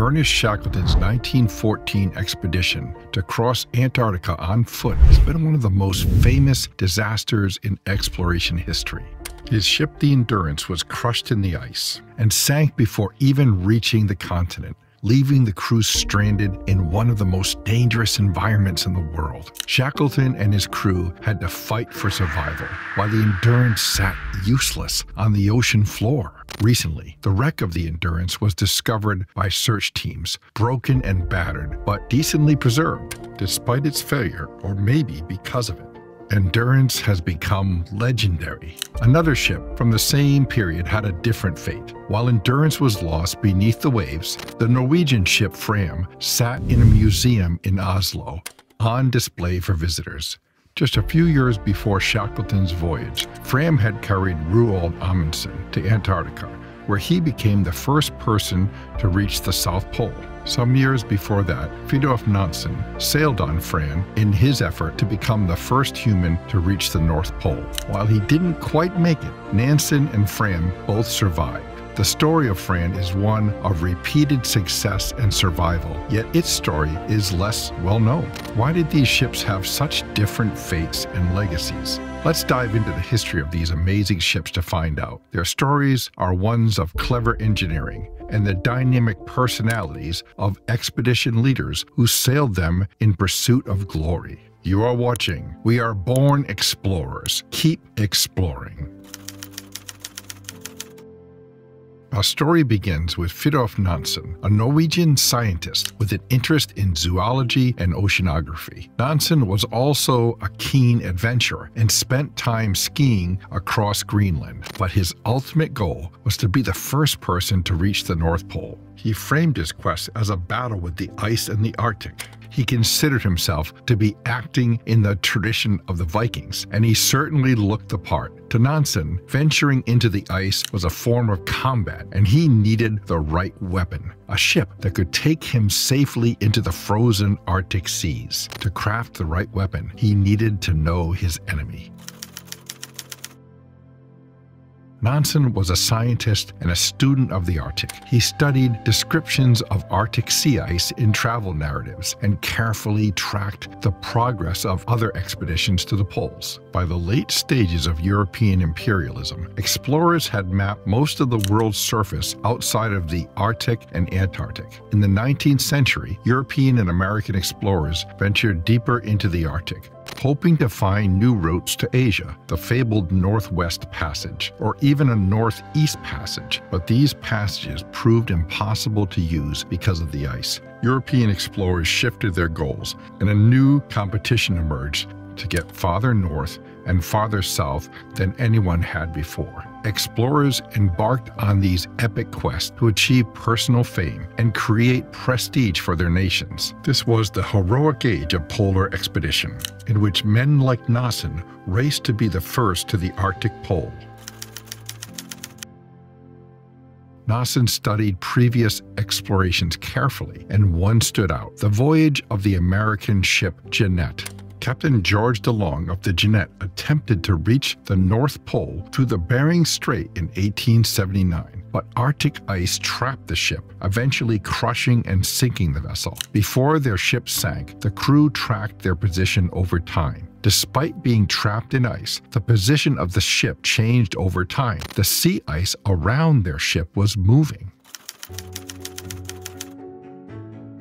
Ernest Shackleton's 1914 expedition to cross Antarctica on foot has been one of the most famous disasters in exploration history. His ship, the Endurance, was crushed in the ice and sank before even reaching the continent, leaving the crew stranded in one of the most dangerous environments in the world. Shackleton and his crew had to fight for survival, while the Endurance sat useless on the ocean floor. Recently, the wreck of the Endurance was discovered by search teams, broken and battered, but decently preserved, despite its failure, or maybe because of it. Endurance has become legendary. Another ship from the same period had a different fate. While Endurance was lost beneath the waves, the Norwegian ship Fram sat in a museum in Oslo, on display for visitors. Just a few years before Shackleton's voyage, Fram had carried Roald Amundsen to Antarctica, where he became the first person to reach the South Pole. Some years before that, Fridtjof Nansen sailed on Fram in his effort to become the first human to reach the North Pole. While he didn't quite make it, Nansen and Fram both survived. The story of Fram is one of repeated success and survival, yet its story is less well known. Why did these ships have such different fates and legacies? Let's dive into the history of these amazing ships to find out. Their stories are ones of clever engineering and the dynamic personalities of expedition leaders who sailed them in pursuit of glory. You are watching We Are Born Explorers. Keep exploring. Our story begins with Fridtjof Nansen, a Norwegian scientist with an interest in zoology and oceanography. Nansen was also a keen adventurer and spent time skiing across Greenland, but his ultimate goal was to be the first person to reach the North Pole. He framed his quest as a battle with the ice in the Arctic he considered himself to be acting in the tradition of the Vikings, and he certainly looked the part. To Nansen, venturing into the ice was a form of combat, and he needed the right weapon a ship that could take him safely into the frozen Arctic seas. To craft the right weapon, he needed to know his enemy. Nansen was a scientist and a student of the Arctic. He studied descriptions of Arctic sea ice in travel narratives and carefully tracked the progress of other expeditions to the poles. By the late stages of European imperialism, explorers had mapped most of the world's surface outside of the Arctic and Antarctic. In the 19th century, European and American explorers ventured deeper into the Arctic, hoping to find new routes to Asia, the fabled Northwest Passage, or even a Northeast Passage, but these passages proved impossible to use because of the ice. European explorers shifted their goals, and a new competition emerged to get farther north and farther south than anyone had before. Explorers embarked on these epic quests to achieve personal fame and create prestige for their nations. This was the heroic age of polar expedition, in which men like Nansen raced to be the first to the Arctic Pole. Nansen studied previous explorations carefully, and one stood out the voyage of the American ship Jeannette. Captain George DeLong of the Jeannette attempted to reach the North Pole through the Bering Strait in 1879, but Arctic ice trapped the ship, eventually crushing and sinking the vessel. Before their ship sank, the crew tracked their position over time. Despite being trapped in ice, the position of the ship changed over time. The sea ice around their ship was moving.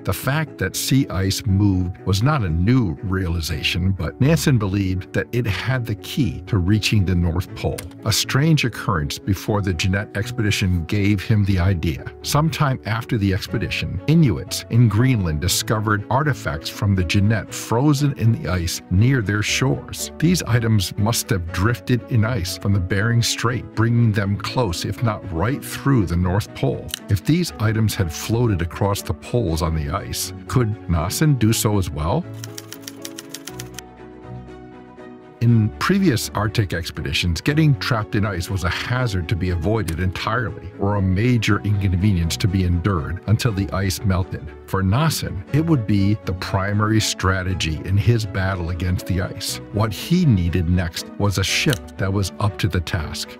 The fact that sea ice moved was not a new realization, but Nansen believed that it had the key to reaching the North Pole. A strange occurrence before the Jeannette expedition gave him the idea. Sometime after the expedition, Inuits in Greenland discovered artifacts from the Jeannette frozen in the ice near their shores. These items must have drifted in ice from the Bering Strait, bringing them close, if not right through the North Pole. If these items had floated across the poles on the ice. Could Nansen do so as well? In previous Arctic expeditions, getting trapped in ice was a hazard to be avoided entirely, or a major inconvenience to be endured until the ice melted. For Nansen, it would be the primary strategy in his battle against the ice. What he needed next was a ship that was up to the task.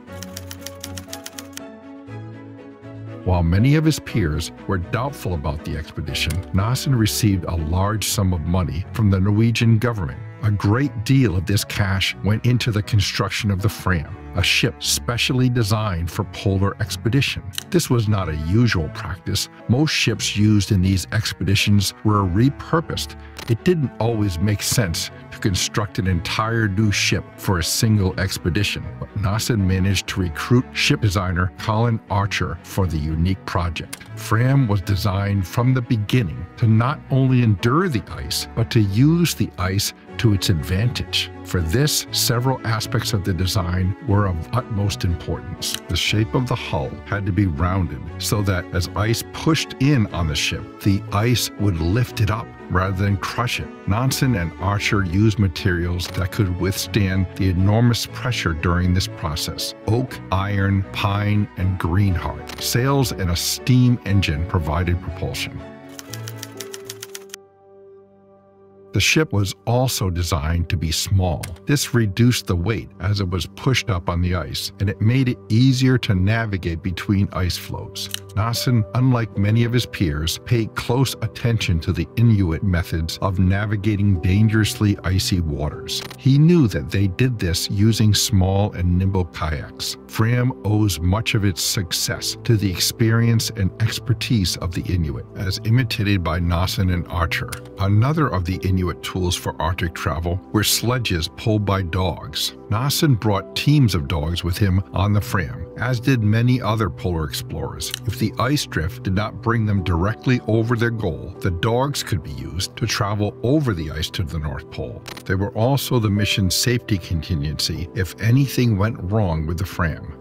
While many of his peers were doubtful about the expedition, Nansen received a large sum of money from the Norwegian government. A great deal of this cash went into the construction of the Fram, a ship specially designed for polar expedition. This was not a usual practice. Most ships used in these expeditions were repurposed. It didn't always make sense to construct an entire new ship for a single expedition, but Nansen managed to recruit ship designer Colin Archer for the unique project. Fram was designed from the beginning to not only endure the ice, but to use the ice to its advantage. For this, several aspects of the design were of utmost importance. The shape of the hull had to be rounded so that as ice pushed in on the ship, the ice would lift it up rather than crush it. Nansen and Archer used materials that could withstand the enormous pressure during this process. Oak, iron, pine, and greenheart. Sails and a steam engine provided propulsion. The ship was also designed to be small. This reduced the weight as it was pushed up on the ice, and it made it easier to navigate between ice floes. Nansen, unlike many of his peers, paid close attention to the Inuit methods of navigating dangerously icy waters. He knew that they did this using small and nimble kayaks. Fram owes much of its success to the experience and expertise of the Inuit, as imitated by Nansen and Archer. Another of the Inuit tools for Arctic travel were sledges pulled by dogs. Nansen brought teams of dogs with him on the Fram, as did many other polar explorers. If the ice drift did not bring them directly over their goal, the dogs could be used to travel over the ice to the North Pole. They were also the mission's safety contingency if anything went wrong with the Fram.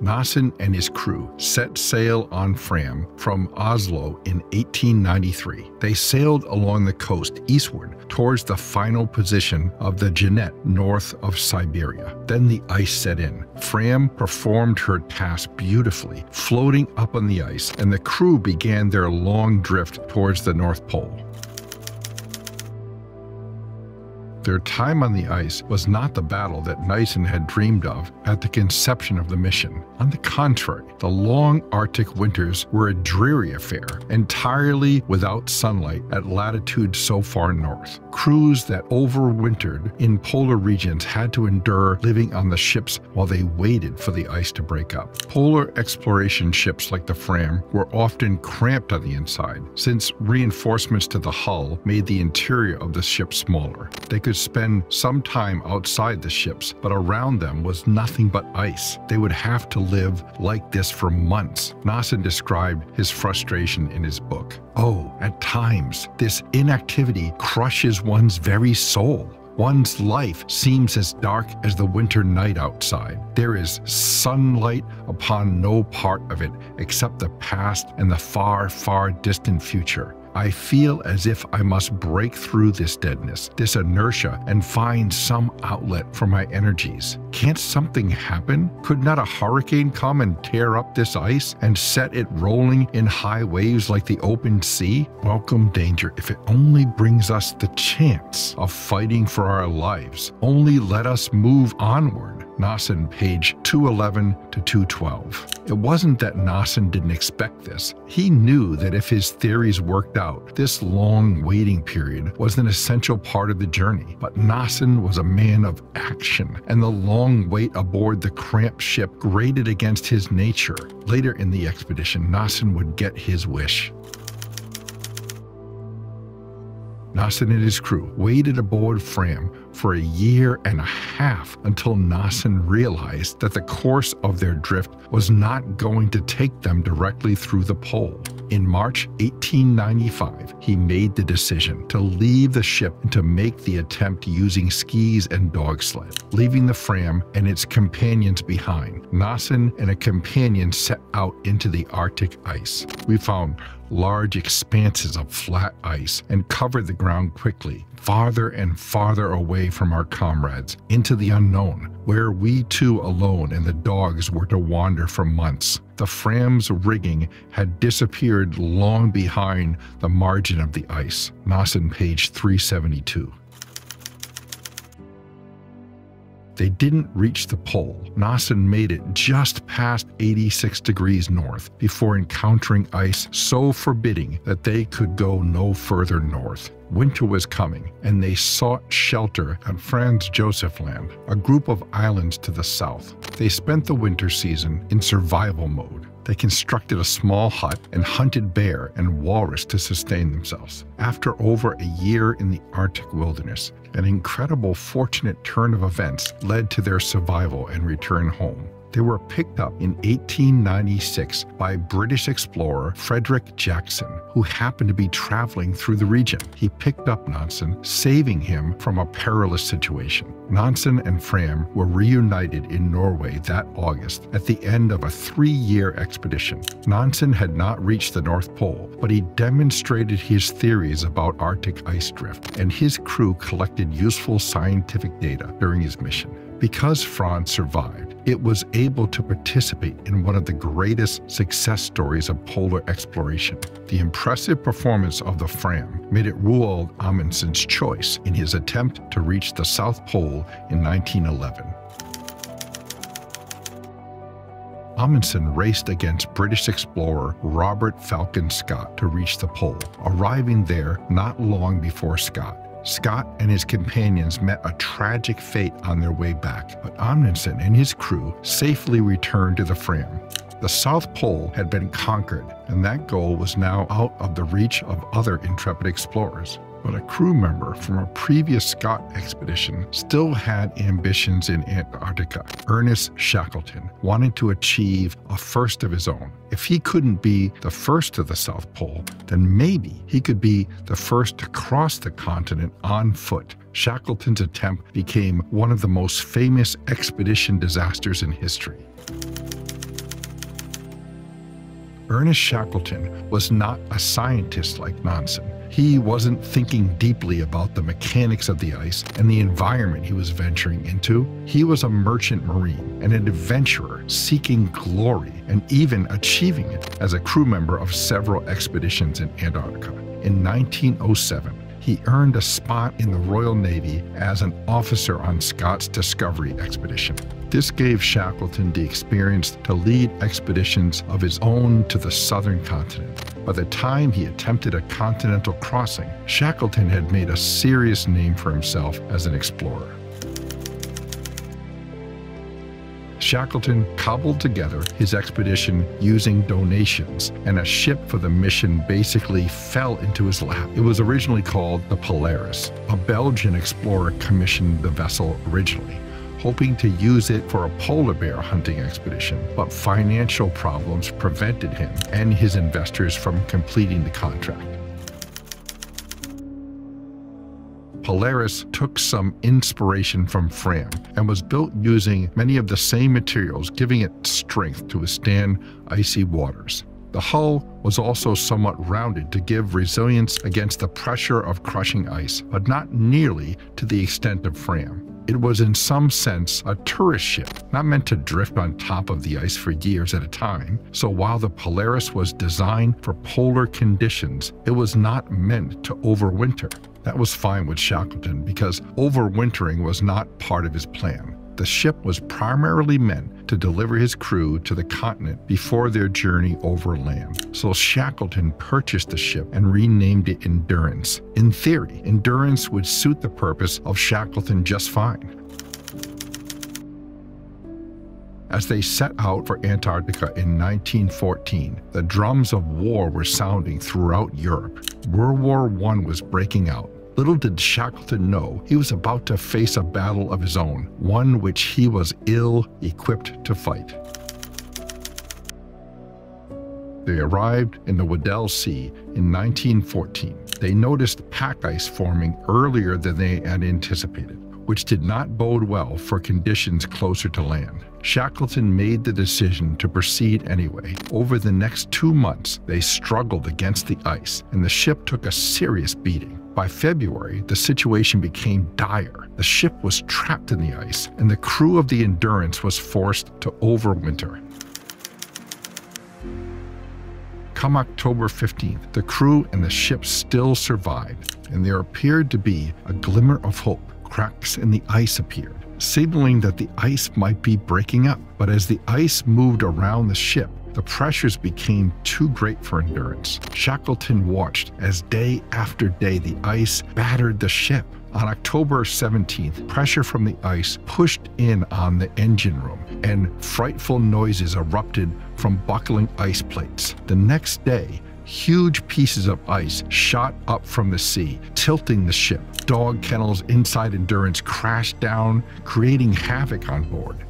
Nansen and his crew set sail on Fram from Oslo in 1893. They sailed along the coast eastward towards the final position of the Jeannette north of Siberia. Then the ice set in. Fram performed her task beautifully, floating up on the ice, and the crew began their long drift towards the North Pole. Their time on the ice was not the battle that Nansen had dreamed of at the conception of the mission. On the contrary, the long Arctic winters were a dreary affair, entirely without sunlight at latitudes so far north. Crews that overwintered in polar regions had to endure living on the ships while they waited for the ice to break up. Polar exploration ships like the Fram were often cramped on the inside, since reinforcements to the hull made the interior of the ship smaller. They could spend some time outside the ships, but around them was nothing but ice. They would have to live like this for months. Nansen described his frustration in his book. Oh, at times, this inactivity crushes one's very soul. One's life seems as dark as the winter night outside. There is sunlight upon no part of it except the past and the far, far distant future. I feel as if I must break through this deadness, this inertia, and find some outlet for my energies. Can't something happen? Could not a hurricane come and tear up this ice and set it rolling in high waves like the open sea? Welcome danger if it only brings us the chance of fighting for our lives. Only let us move onward. Nansen, page 211 to 212. It wasn't that Nansen didn't expect this. He knew that if his theories worked out, this long waiting period was an essential part of the journey. But Nansen was a man of action, and the long wait aboard the cramped ship grated against his nature. Later in the expedition, Nansen would get his wish. Nansen and his crew waited aboard Fram for a year and a half until Nansen realized that the course of their drift was not going to take them directly through the pole. In March 1895, he made the decision to leave the ship and to make the attempt using skis and dog sled, leaving the Fram and its companions behind. Nansen and a companion set out into the Arctic ice. We found large expanses of flat ice and covered the ground quickly, farther and farther away from our comrades, into the unknown, where we two alone and the dogs were to wander for months. The Fram's rigging had disappeared long behind the margin of the ice. Nansen, page 372. They didn't reach the pole. Nansen made it just past 86 degrees north before encountering ice so forbidding that they could go no further north. Winter was coming, and they sought shelter on Franz Josef Land, a group of islands to the south. They spent the winter season in survival mode. They constructed a small hut and hunted bear and walrus to sustain themselves. After over a year in the Arctic wilderness, an incredible fortunate turn of events led to their survival and return home. They were picked up in 1896 by British explorer Frederick Jackson, who happened to be traveling through the region. He picked up Nansen, saving him from a perilous situation. Nansen and Fram were reunited in Norway that August at the end of a three-year expedition. Nansen had not reached the North Pole, but he demonstrated his theories about Arctic ice drift, and his crew collected useful scientific data during his mission. Because Fram survived, it was able to participate in one of the greatest success stories of polar exploration. The impressive performance of the Fram made it Roald Amundsen's choice in his attempt to reach the South Pole in 1911. Amundsen raced against British explorer Robert Falcon Scott to reach the pole, arriving there not long before Scott. Scott and his companions met a tragic fate on their way back, but Amundsen and his crew safely returned to the Fram. The South Pole had been conquered, and that goal was now out of the reach of other intrepid explorers but a crew member from a previous Scott expedition still had ambitions in Antarctica. Ernest Shackleton wanted to achieve a first of his own. If he couldn't be the first to the South Pole, then maybe he could be the first to cross the continent on foot. Shackleton's attempt became one of the most famous expedition disasters in history. Ernest Shackleton was not a scientist like Nansen. He wasn't thinking deeply about the mechanics of the ice and the environment he was venturing into. He was a merchant marine and an adventurer seeking glory and even achieving it as a crew member of several expeditions in Antarctica. In 1907, he earned a spot in the Royal Navy as an officer on Scott's Discovery expedition. This gave Shackleton the experience to lead expeditions of his own to the southern continent. By the time he attempted a continental crossing, Shackleton had made a serious name for himself as an explorer. Shackleton cobbled together his expedition using donations, and a ship for the mission basically fell into his lap. It was originally called the Polaris. A Belgian explorer commissioned the vessel originally hoping to use it for a polar bear hunting expedition, but financial problems prevented him and his investors from completing the contract. Polaris took some inspiration from Fram and was built using many of the same materials, giving it strength to withstand icy waters. The hull was also somewhat rounded to give resilience against the pressure of crushing ice, but not nearly to the extent of Fram. It was in some sense a tourist ship, not meant to drift on top of the ice for years at a time. So while the Polaris was designed for polar conditions, it was not meant to overwinter. That was fine with Shackleton because overwintering was not part of his plan. The ship was primarily meant to deliver his crew to the continent before their journey overland. So Shackleton purchased the ship and renamed it Endurance. In theory, Endurance would suit the purpose of Shackleton just fine. As they set out for Antarctica in 1914, the drums of war were sounding throughout Europe. World War I was breaking out. Little did Shackleton know he was about to face a battle of his own, one which he was ill equipped to fight. They arrived in the Weddell Sea in 1914. They noticed pack ice forming earlier than they had anticipated which did not bode well for conditions closer to land. Shackleton made the decision to proceed anyway. Over the next two months, they struggled against the ice, and the ship took a serious beating. By February, the situation became dire. The ship was trapped in the ice, and the crew of the Endurance was forced to overwinter. Come October 15th, the crew and the ship still survived, and there appeared to be a glimmer of hope cracks in the ice appeared, signaling that the ice might be breaking up. But as the ice moved around the ship, the pressures became too great for endurance. Shackleton watched as day after day the ice battered the ship. On October 17th, pressure from the ice pushed in on the engine room, and frightful noises erupted from buckling ice plates. The next day, huge pieces of ice shot up from the sea, tilting the ship. Dog kennels inside Endurance crashed down, creating havoc on board.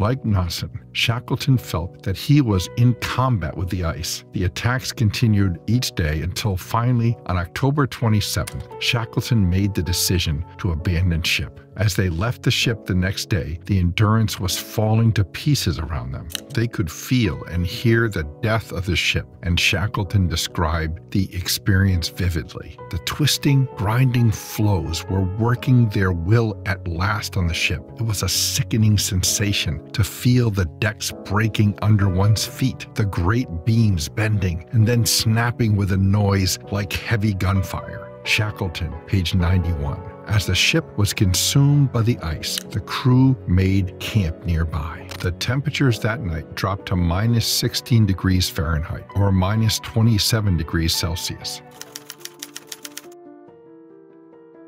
Like Nansen, Shackleton felt that he was in combat with the ice. The attacks continued each day until finally, on October 27th, Shackleton made the decision to abandon ship. As they left the ship the next day, the Endurance was falling to pieces around them. They could feel and hear the death of the ship, and Shackleton described the experience vividly. The twisting, grinding floes were working their will at last on the ship. It was a sickening sensation to feel the decks breaking under one's feet, the great beams bending and then snapping with a noise like heavy gunfire. Shackleton, page 91. As the ship was consumed by the ice, the crew made camp nearby. The temperatures that night dropped to minus 16 degrees Fahrenheit or minus 27 degrees Celsius.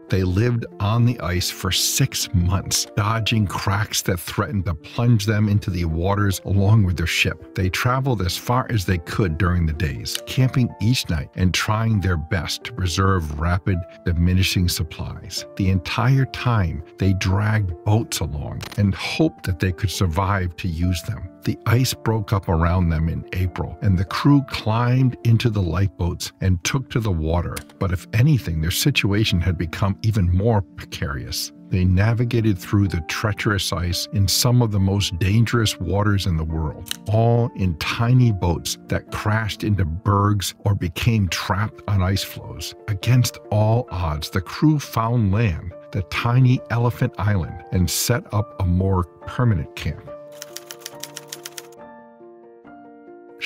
They lived on the ice for six months, dodging cracks that threatened to plunge them into the waters along with their ship. They traveled as far as they could during the days, camping each night and trying their best to preserve rapid, diminishing supplies. The entire time, they dragged boats along and hoped that they could survive to use them. The ice broke up around them in April, and the crew climbed into the lifeboats and took to the water. But if anything, their situation had become even more precarious. They navigated through the treacherous ice in some of the most dangerous waters in the world, all in tiny boats that crashed into bergs or became trapped on ice floes. Against all odds, the crew found land, the tiny Elephant Island, and set up a more permanent camp.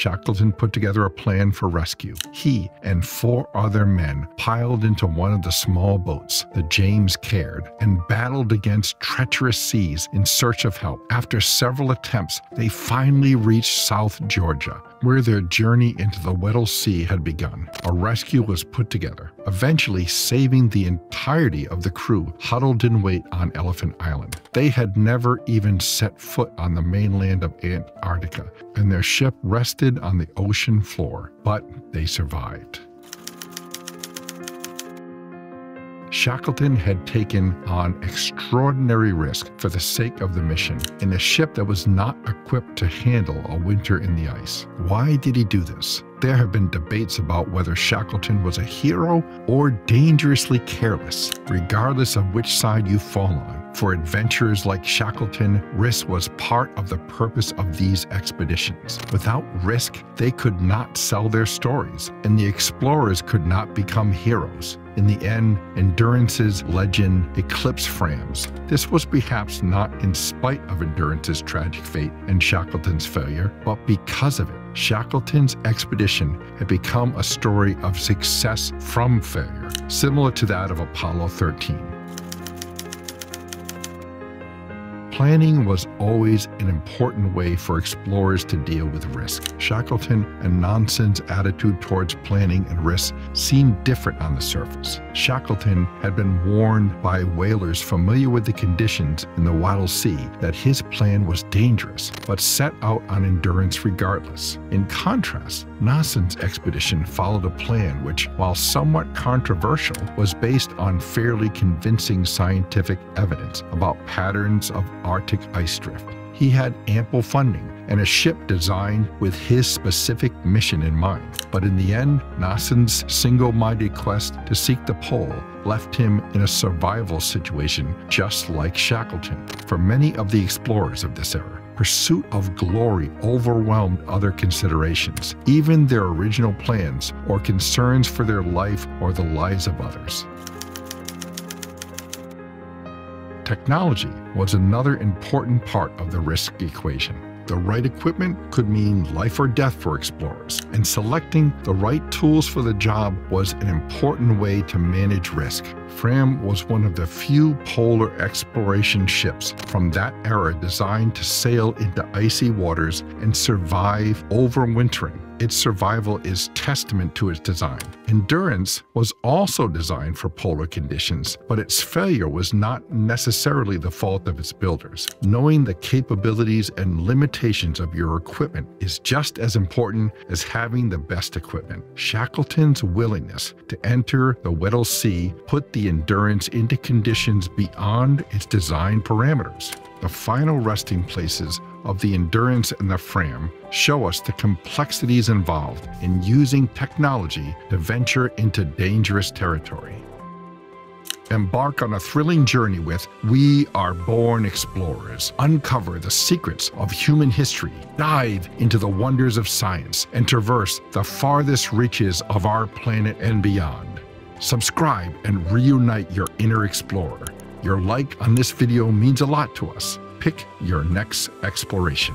Shackleton put together a plan for rescue. He and four other men piled into one of the small boats, the James Caird, and battled against treacherous seas in search of help. After several attempts, they finally reached South Georgia, where their journey into the Weddell Sea had begun. A rescue was put together, eventually saving the entirety of the crew huddled in wait on Elephant Island. They had never even set foot on the mainland of Antarctica, and their ship rested on the ocean floor, but they survived. Shackleton had taken on extraordinary risk for the sake of the mission in a ship that was not equipped to handle a winter in the ice. Why did he do this? There have been debates about whether Shackleton was a hero or dangerously careless, regardless of which side you fall on. For adventurers like Shackleton, risk was part of the purpose of these expeditions. Without risk, they could not sell their stories, and the explorers could not become heroes. In the end, Endurance's legend eclipsed Fram's. This was perhaps not in spite of Endurance's tragic fate and Shackleton's failure, but because of it. Shackleton's expedition had become a story of success from failure, similar to that of Apollo 13. Planning was always an important way for explorers to deal with risk. Shackleton and Nansen's attitude towards planning and risk seemed different on the surface. Shackleton had been warned by whalers familiar with the conditions in the Weddell Sea that his plan was dangerous, but set out on endurance regardless. In contrast, Nansen's expedition followed a plan which, while somewhat controversial, was based on fairly convincing scientific evidence about patterns of Arctic ice He had ample funding and a ship designed with his specific mission in mind. But in the end, Nansen's single minded quest to seek the pole left him in a survival situation just like Shackleton. For many of the explorers of this era, pursuit of glory overwhelmed other considerations, even their original plans or concerns for their life or the lives of others. Technology was another important part of the risk equation. The right equipment could mean life or death for explorers, and selecting the right tools for the job was an important way to manage risk. Fram was one of the few polar exploration ships from that era designed to sail into icy waters and survive overwintering. Its survival is testament to its design. Endurance was also designed for polar conditions, but its failure was not necessarily the fault of its builders. Knowing the capabilities and limitations of your equipment is just as important as having the best equipment. Shackleton's willingness to enter the Weddell Sea put the Endurance into conditions beyond its design parameters. The final resting places of the Endurance and the Fram show us the complexities involved in using technology to venture into dangerous territory. Embark on a thrilling journey with We Are Born Explorers. Uncover the secrets of human history, dive into the wonders of science, and traverse the farthest reaches of our planet and beyond. Subscribe and reunite your inner explorer. Your like on this video means a lot to us. Pick your next exploration.